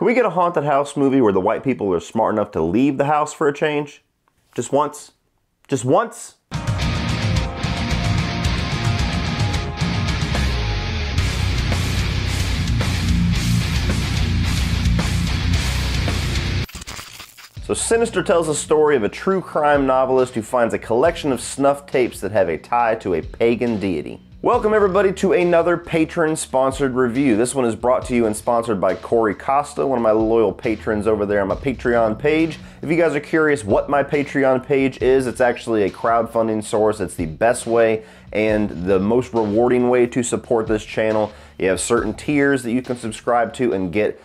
Can we get a haunted house movie where the white people are smart enough to leave the house for a change? Just once? Just once? So Sinister tells a story of a true crime novelist who finds a collection of snuff tapes that have a tie to a pagan deity. Welcome everybody to another patron sponsored review. This one is brought to you and sponsored by Corey Costa, one of my loyal patrons over there on my Patreon page. If you guys are curious what my Patreon page is, it's actually a crowdfunding source. It's the best way and the most rewarding way to support this channel. You have certain tiers that you can subscribe to and get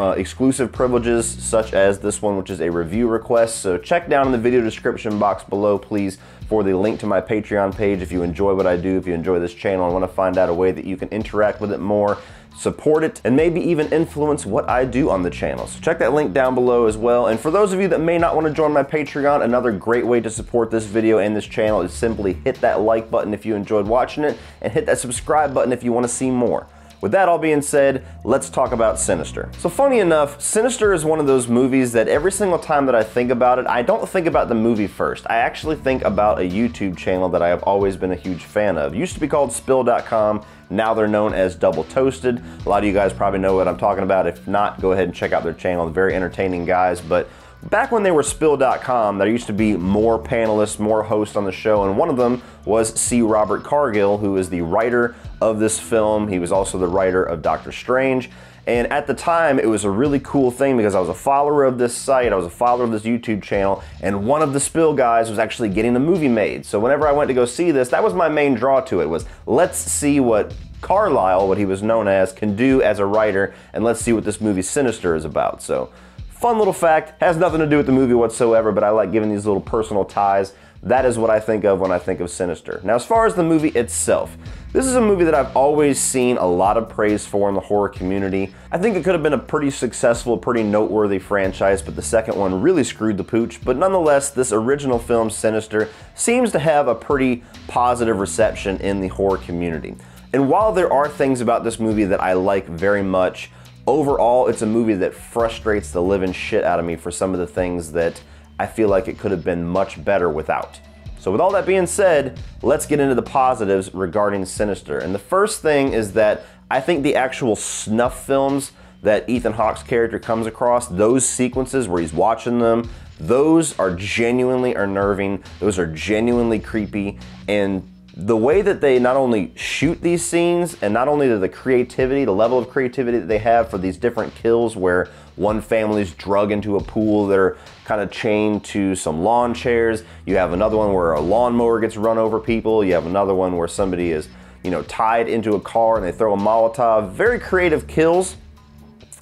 uh, exclusive privileges such as this one, which is a review request. So check down in the video description box below, please, for the link to my Patreon page if you enjoy what I do, if you enjoy this channel and want to find out a way that you can interact with it more, support it, and maybe even influence what I do on the channel. So check that link down below as well. And for those of you that may not want to join my Patreon, another great way to support this video and this channel is simply hit that like button if you enjoyed watching it and hit that subscribe button if you want to see more. With that all being said, let's talk about Sinister. So funny enough, Sinister is one of those movies that every single time that I think about it, I don't think about the movie first. I actually think about a YouTube channel that I have always been a huge fan of. It used to be called Spill.com, now they're known as Double Toasted. A lot of you guys probably know what I'm talking about. If not, go ahead and check out their channel. They're very entertaining guys, but Back when they were Spill.com, there used to be more panelists, more hosts on the show, and one of them was C. Robert Cargill, who is the writer of this film. He was also the writer of Doctor Strange. And at the time, it was a really cool thing because I was a follower of this site, I was a follower of this YouTube channel, and one of the Spill guys was actually getting a movie made. So whenever I went to go see this, that was my main draw to it was let's see what Carlyle, what he was known as, can do as a writer, and let's see what this movie Sinister is about. So Fun little fact, has nothing to do with the movie whatsoever, but I like giving these little personal ties. That is what I think of when I think of Sinister. Now, as far as the movie itself, this is a movie that I've always seen a lot of praise for in the horror community. I think it could have been a pretty successful, pretty noteworthy franchise, but the second one really screwed the pooch. But nonetheless, this original film, Sinister, seems to have a pretty positive reception in the horror community. And while there are things about this movie that I like very much, overall, it's a movie that frustrates the living shit out of me for some of the things that I feel like it could have been much better without. So, with all that being said, let's get into the positives regarding Sinister. And the first thing is that I think the actual snuff films that Ethan Hawke's character comes across, those sequences where he's watching them, those are genuinely unnerving, those are genuinely creepy, and the way that they not only shoot these scenes and not only the creativity, the level of creativity that they have for these different kills where one family's drug into a pool, they're kind of chained to some lawn chairs. You have another one where a lawnmower gets run over people. You have another one where somebody is, you know, tied into a car and they throw a Molotov. Very creative kills.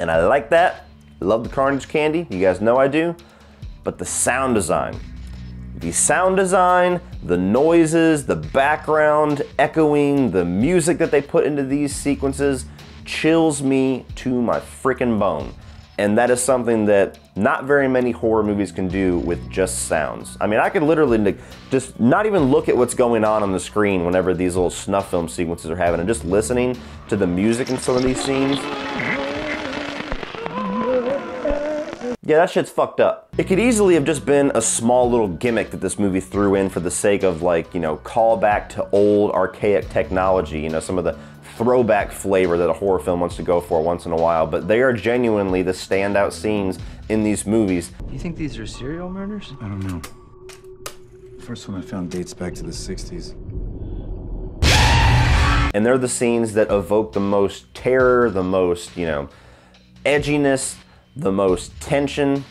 And I like that. Love the Carnage Candy. You guys know I do. But the sound design, the sound design, the noises, the background echoing, the music that they put into these sequences chills me to my freaking bone. And that is something that not very many horror movies can do with just sounds. I mean, I could literally just not even look at what's going on on the screen whenever these little snuff film sequences are happening, and just listening to the music in some of these scenes Yeah, that shit's fucked up. It could easily have just been a small little gimmick that this movie threw in for the sake of like, you know, callback to old archaic technology, you know, some of the throwback flavor that a horror film wants to go for once in a while, but they are genuinely the standout scenes in these movies. You think these are serial murders? I don't know. First one I found dates back to the 60s. And they're the scenes that evoke the most terror, the most, you know, edginess, the most tension.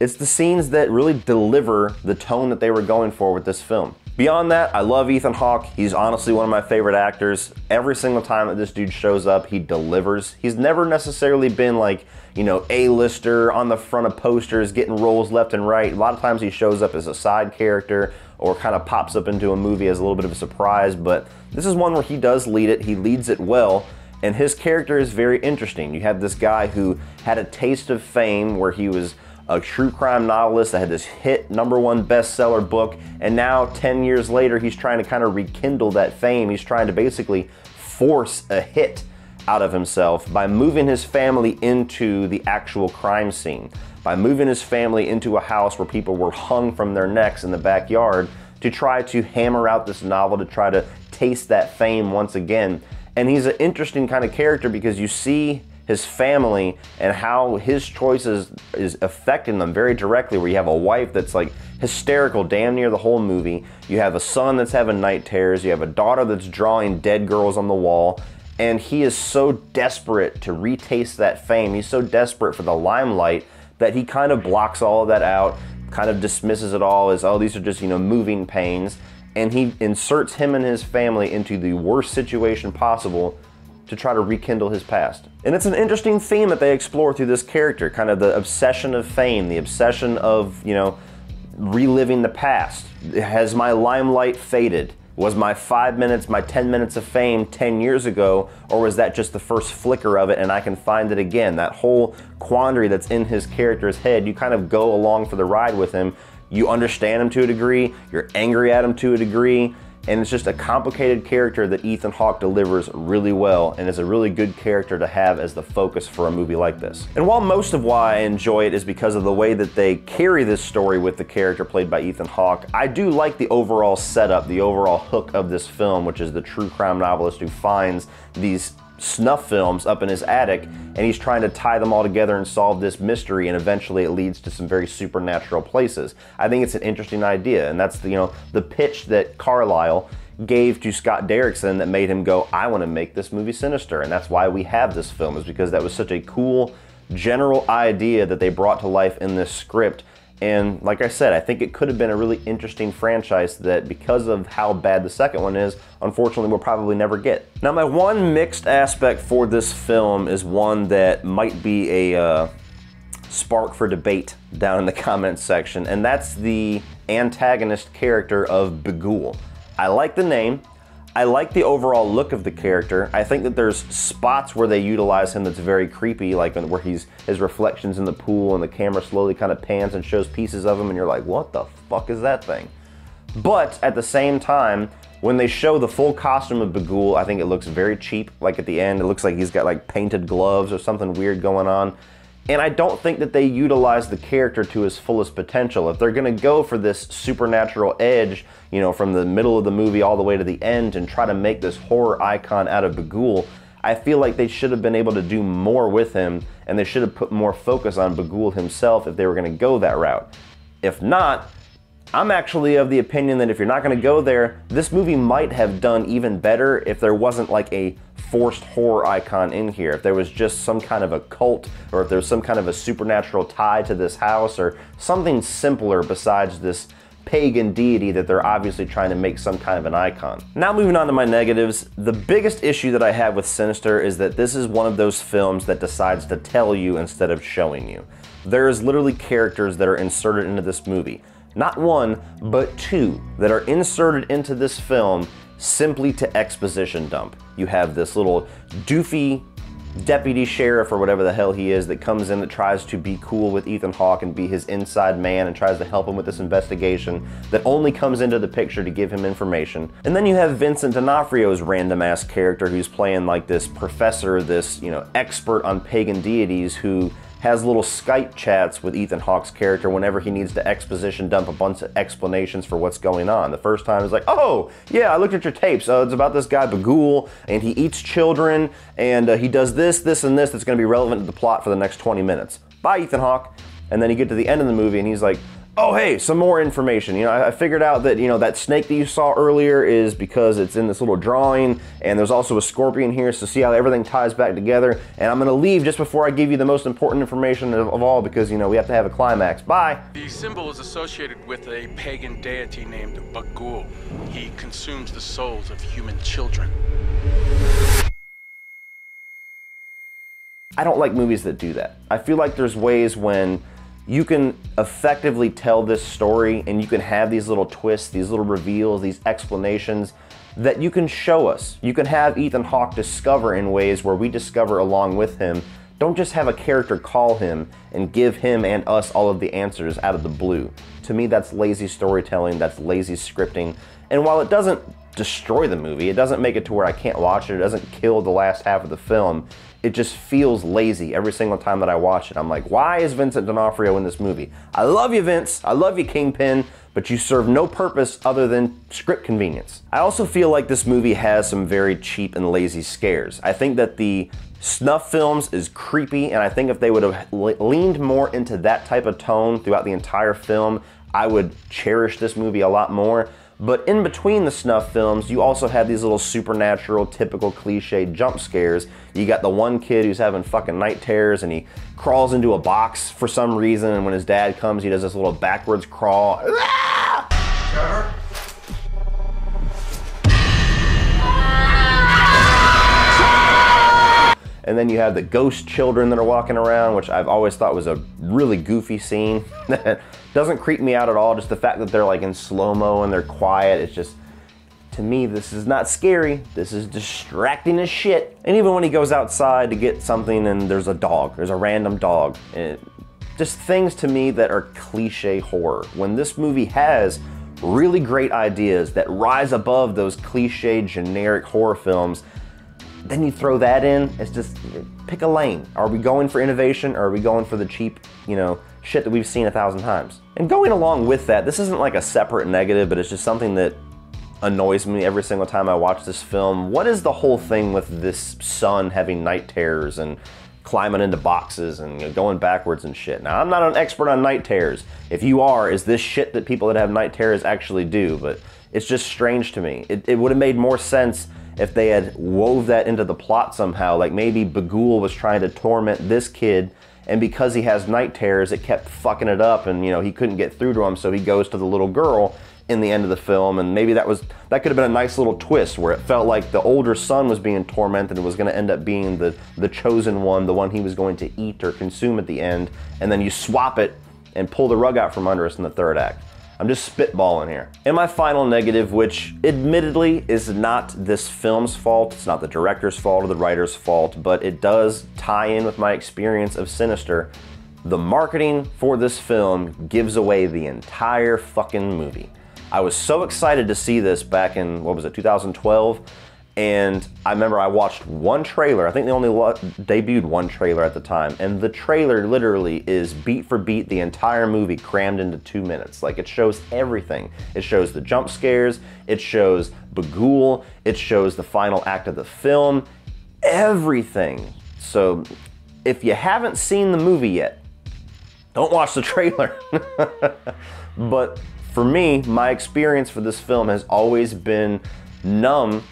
It's the scenes that really deliver the tone that they were going for with this film. Beyond that, I love Ethan Hawke. He's honestly one of my favorite actors. Every single time that this dude shows up, he delivers. He's never necessarily been like, you know, A-lister on the front of posters, getting roles left and right. A lot of times he shows up as a side character or kind of pops up into a movie as a little bit of a surprise, but this is one where he does lead it. He leads it well. And his character is very interesting. You have this guy who had a taste of fame where he was a true crime novelist that had this hit number one bestseller book, and now 10 years later, he's trying to kind of rekindle that fame. He's trying to basically force a hit out of himself by moving his family into the actual crime scene, by moving his family into a house where people were hung from their necks in the backyard to try to hammer out this novel, to try to taste that fame once again. And he's an interesting kind of character because you see his family and how his choices is affecting them very directly where you have a wife that's like hysterical damn near the whole movie. You have a son that's having night terrors. You have a daughter that's drawing dead girls on the wall. And he is so desperate to retaste that fame. He's so desperate for the limelight that he kind of blocks all of that out kind of dismisses it all as oh these are just you know moving pains and he inserts him and his family into the worst situation possible to try to rekindle his past. And it's an interesting theme that they explore through this character, kind of the obsession of fame, the obsession of, you know, reliving the past. Has my limelight faded? Was my five minutes, my 10 minutes of fame 10 years ago, or was that just the first flicker of it and I can find it again? That whole quandary that's in his character's head, you kind of go along for the ride with him. You understand him to a degree, you're angry at him to a degree, and it's just a complicated character that Ethan Hawke delivers really well and is a really good character to have as the focus for a movie like this. And while most of why I enjoy it is because of the way that they carry this story with the character played by Ethan Hawke, I do like the overall setup, the overall hook of this film, which is the true crime novelist who finds these snuff films up in his attic and he's trying to tie them all together and solve this mystery and eventually it leads to some very supernatural places. I think it's an interesting idea and that's the, you know the pitch that Carlyle gave to Scott Derrickson that made him go I want to make this movie sinister and that's why we have this film is because that was such a cool general idea that they brought to life in this script and like I said, I think it could have been a really interesting franchise that because of how bad the second one is, unfortunately we'll probably never get. Now my one mixed aspect for this film is one that might be a uh, spark for debate down in the comments section, and that's the antagonist character of Bughuul. I like the name, I like the overall look of the character. I think that there's spots where they utilize him that's very creepy, like where he's his reflections in the pool and the camera slowly kind of pans and shows pieces of him and you're like, what the fuck is that thing? But at the same time, when they show the full costume of Bughuul, I think it looks very cheap. Like at the end, it looks like he's got like painted gloves or something weird going on. And I don't think that they utilize the character to his fullest potential. If they're gonna go for this supernatural edge, you know, from the middle of the movie all the way to the end and try to make this horror icon out of Bughuul, I feel like they should have been able to do more with him and they should have put more focus on Bughuul himself if they were gonna go that route. If not, I'm actually of the opinion that if you're not going to go there, this movie might have done even better if there wasn't like a forced horror icon in here. If there was just some kind of a cult or if there was some kind of a supernatural tie to this house or something simpler besides this pagan deity that they're obviously trying to make some kind of an icon. Now moving on to my negatives, the biggest issue that I have with Sinister is that this is one of those films that decides to tell you instead of showing you. There is literally characters that are inserted into this movie not one, but two, that are inserted into this film simply to exposition dump. You have this little doofy deputy sheriff or whatever the hell he is that comes in that tries to be cool with Ethan Hawke and be his inside man and tries to help him with this investigation that only comes into the picture to give him information. And then you have Vincent D'Onofrio's random ass character who's playing like this professor, this, you know, expert on pagan deities who has little Skype chats with Ethan Hawke's character whenever he needs to exposition dump a bunch of explanations for what's going on. The first time is like, oh, yeah, I looked at your tapes. Uh, it's about this guy, Bughuul, and he eats children, and uh, he does this, this, and this that's going to be relevant to the plot for the next 20 minutes. Bye, Ethan Hawke. And then you get to the end of the movie, and he's like, oh hey, some more information. You know, I, figured out that you know that snake that you saw earlier is because it's in this little drawing, and there's also a scorpion here. So see how everything ties back together. And I'm gonna leave just before I give you the most important information of, of all because you know we have to have a climax. Bye. The symbol is associated with a pagan deity named Bughuul. He consumes the souls of human children. I don't like movies that do that. I feel like there's ways when you can effectively tell this story and you can have these little twists, these little reveals, these explanations that you can show us. You can have Ethan Hawke discover in ways where we discover along with him. Don't just have a character call him and give him and us all of the answers out of the blue. To me, that's lazy storytelling, that's lazy scripting. And while it doesn't destroy the movie. It doesn't make it to where I can't watch it. It doesn't kill the last half of the film. It just feels lazy every single time that I watch it. I'm like, why is Vincent D'Onofrio in this movie? I love you, Vince. I love you, Kingpin but you serve no purpose other than script convenience. I also feel like this movie has some very cheap and lazy scares. I think that the snuff films is creepy, and I think if they would have leaned more into that type of tone throughout the entire film, I would cherish this movie a lot more. But in between the snuff films, you also have these little supernatural, typical cliche jump scares. You got the one kid who's having fucking night terrors and he crawls into a box for some reason, and when his dad comes, he does this little backwards crawl. And then you have the ghost children that are walking around, which I've always thought was a really goofy scene doesn't creep me out at all. Just the fact that they're like in slow mo and they're quiet, it's just, to me, this is not scary. This is distracting as shit. And even when he goes outside to get something and there's a dog, there's a random dog. And just things to me that are cliche horror. When this movie has really great ideas that rise above those cliche generic horror films then you throw that in. It's just pick a lane. Are we going for innovation or are we going for the cheap, you know, shit that we've seen a thousand times? And going along with that, this isn't like a separate negative, but it's just something that annoys me every single time I watch this film. What is the whole thing with this son having night terrors and climbing into boxes and going backwards and shit? Now, I'm not an expert on night terrors. If you are, is this shit that people that have night terrors actually do? But it's just strange to me. It, it would have made more sense if they had wove that into the plot somehow. Like maybe Bughuul was trying to torment this kid, and because he has night terrors, it kept fucking it up, and you know he couldn't get through to him, so he goes to the little girl in the end of the film, and maybe that was that could have been a nice little twist where it felt like the older son was being tormented and was going to end up being the the chosen one, the one he was going to eat or consume at the end, and then you swap it and pull the rug out from under us in the third act. I'm just spitballing here. And my final negative, which admittedly is not this film's fault, it's not the director's fault or the writer's fault, but it does tie in with my experience of Sinister. The marketing for this film gives away the entire fucking movie. I was so excited to see this back in, what was it, 2012? And I remember I watched one trailer. I think they only debuted one trailer at the time. And the trailer literally is beat for beat the entire movie crammed into two minutes. Like it shows everything. It shows the jump scares, it shows Bughuul, it shows the final act of the film, everything. So if you haven't seen the movie yet, don't watch the trailer. but for me, my experience for this film has always been numb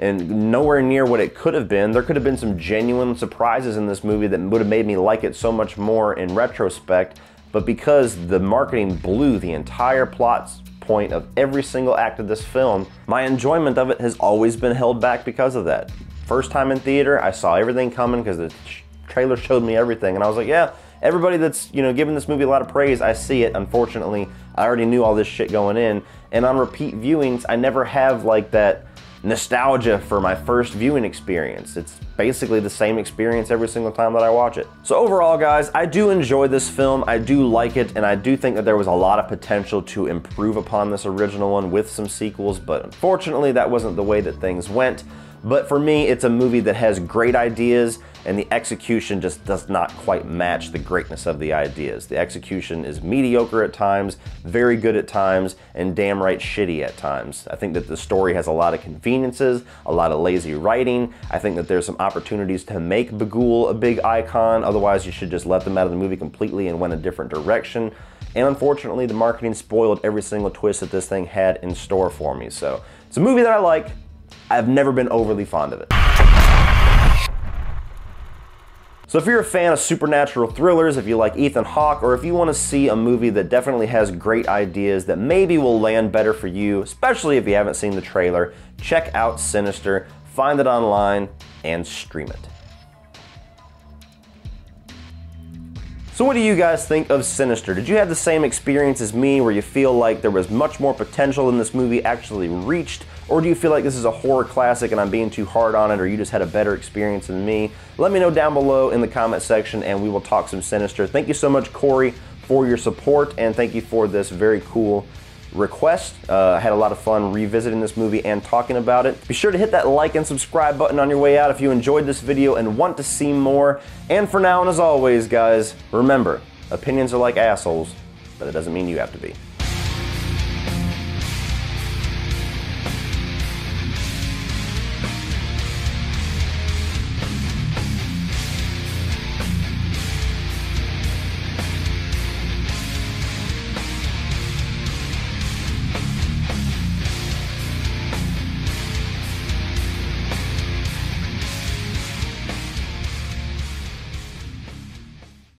and nowhere near what it could have been. There could have been some genuine surprises in this movie that would have made me like it so much more in retrospect, but because the marketing blew the entire plot point of every single act of this film, my enjoyment of it has always been held back because of that. First time in theater, I saw everything coming because the trailer showed me everything, and I was like, yeah, everybody that's you know giving this movie a lot of praise, I see it. Unfortunately, I already knew all this shit going in, and on repeat viewings, I never have like that nostalgia for my first viewing experience. It's basically the same experience every single time that I watch it. So overall guys, I do enjoy this film, I do like it, and I do think that there was a lot of potential to improve upon this original one with some sequels, but unfortunately that wasn't the way that things went. But for me, it's a movie that has great ideas and the execution just does not quite match the greatness of the ideas. The execution is mediocre at times, very good at times, and damn right shitty at times. I think that the story has a lot of conveniences, a lot of lazy writing. I think that there's some opportunities to make Bughuul a big icon, otherwise you should just let them out of the movie completely and went a different direction. And unfortunately, the marketing spoiled every single twist that this thing had in store for me. So it's a movie that I like, I've never been overly fond of it. So if you're a fan of supernatural thrillers, if you like Ethan Hawke, or if you want to see a movie that definitely has great ideas that maybe will land better for you, especially if you haven't seen the trailer, check out Sinister, find it online, and stream it. So what do you guys think of Sinister? Did you have the same experience as me where you feel like there was much more potential than this movie actually reached? Or do you feel like this is a horror classic and I'm being too hard on it or you just had a better experience than me? Let me know down below in the comment section and we will talk some Sinister. Thank you so much, Corey, for your support and thank you for this very cool request. Uh, I had a lot of fun revisiting this movie and talking about it. Be sure to hit that like and subscribe button on your way out if you enjoyed this video and want to see more. And for now, and as always, guys, remember, opinions are like assholes, but it doesn't mean you have to be.